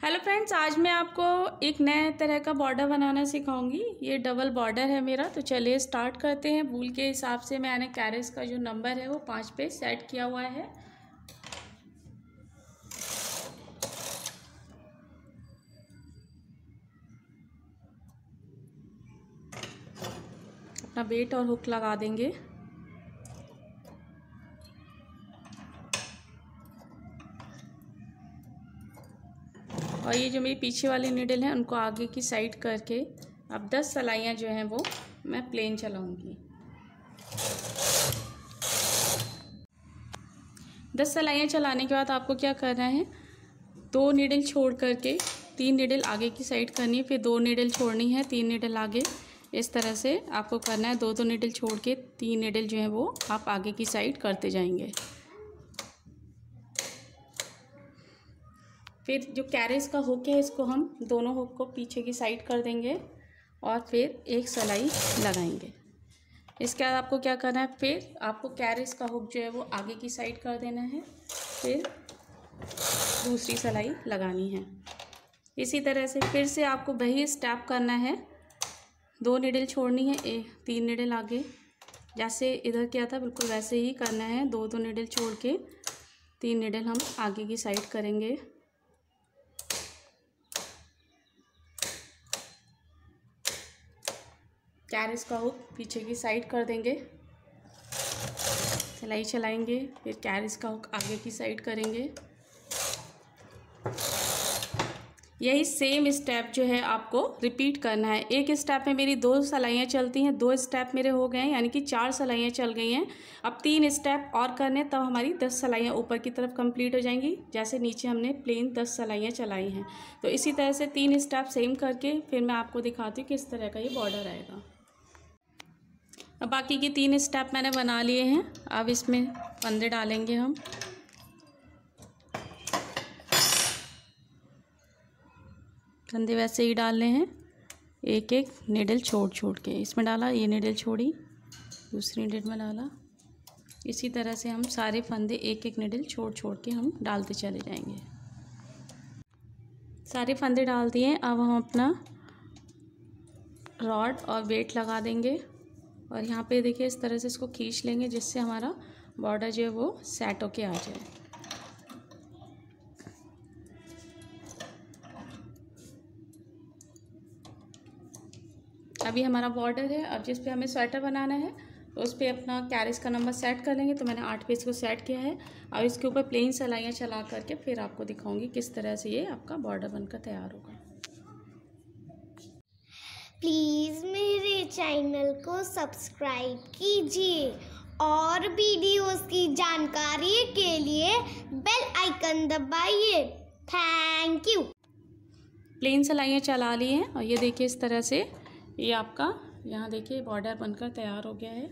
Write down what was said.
Hello friends आज मैं आपको एक नए तरह का बॉर्डर बनाना सिखाऊँगी। ये डबल बॉर्डर है मेरा तो चलिए स्टार्ट करते हैं। भूल के हिसाब से मैंने कैरेज का जो नंबर है वो पाँच पे सेट किया हुआ है। अपना बेट और हुक लगा देंगे। और ये जो मेरी पीछे वाली नीडल है, उनको आगे की साइड करके अब दस सलाइयाँ जो हैं वो मैं प्लेन चलाऊँगी। दस सलाइयाँ चलाने के बाद आपको क्या करना है, दो नीडल छोड़ करके तीन नीडल आगे की साइड करनी है, फिर दो नीडल छोड़नी है, तीन नीडल आगे। इस तरह से आपको करना है दो दो नीडल छोड़ के तीन नीडल जो है वो आप आगे की साइड करते जाएँगे। फिर जो कैरेज का हुक है, इसको हम दोनों हुक को पीछे की साइड कर देंगे और फिर एक सलाई लगाएँगे। इसके बाद आपको क्या करना है? फिर आपको कैरेज का हुक जो है, वो आगे की साइड कर देना है। फिर दूसरी सलाई लगानी है। इसी तरह से फिर से आपको वही स्टेप करना है। दो निडल छोड़नी है, ए, तीन निडल आगे। जैसे इधर किया था, बिल्कुल वैसे ही करना है। दो दो निडल छोड़ के तीन निडल हम आगे की साइड करेंगे। कैरिस का हुक पीछे की साइड कर देंगे। सिलाई चलाएँगे, फिर कैरिस का हुक आगे की साइड करेंगे। यही सेम स्टेप जो है आपको रिपीट करना है। एक स्टेप में मेरी दो सलाइयाँ चलती हैं, दो स्टेप मेरे हो गए हैं, यानी कि चार सलाइयाँ चल गई हैं। अब तीन स्टेप और करने, तब तो हमारी दस सलाइयाँ ऊपर की तरफ़ कंप्लीट हो जाएँगी। जैसे नीचे हमने प्लेन दस सलाइयाँ चलाई हैं। तो इसी तरह से तीन स्टेप सेम करके फिर मैं आपको दिखाती हूँ किस तरह का ये बॉर्डर आएगा। अब बाकी के तीन स्टेप मैंने बना लिए हैं। अब इसमें फंदे डालेंगे हम। फंदे वैसे ही डालने हैं। एक एक निडल छोड़ छोड़ के। इसमें डाला, ये निडल छोड़ी, दूसरी निडल में डाला। इसी तरह से हम सारे फंदे एक एक निडल छोड़ छोड़ के हम डालते चले जाएँगे। सारे फंदे डाल दिए। अब हम अपना रॉड और वेट लगा देंगे। और यहाँ पे देखिए इस तरह से इसको खींच लेंगे जिससे हमारा बॉर्डर जो है वो सेट होके आ जाए। अभी हमारा बॉर्डर है, अब जिस पे हमें स्वेटर बनाना है तो उस पर अपना कैरिस का नंबर सेट कर लेंगे। तो मैंने आठ पीस को सेट किया है। और इसके ऊपर प्लेन सलाइयाँ चला करके फिर आपको दिखाऊँगी किस तरह से ये आपका बॉर्डर बनकर तैयार होगा। प्लीज़ मेरे चैनल को सब्सक्राइब कीजिए और वीडियोस की जानकारी के लिए बेल आइकन दबाइए। Thank you. प्लेन सलाइयाँ चला ली हैं और ये देखिए इस तरह से ये आपका, यहाँ देखिए बॉर्डर बनकर तैयार हो गया है।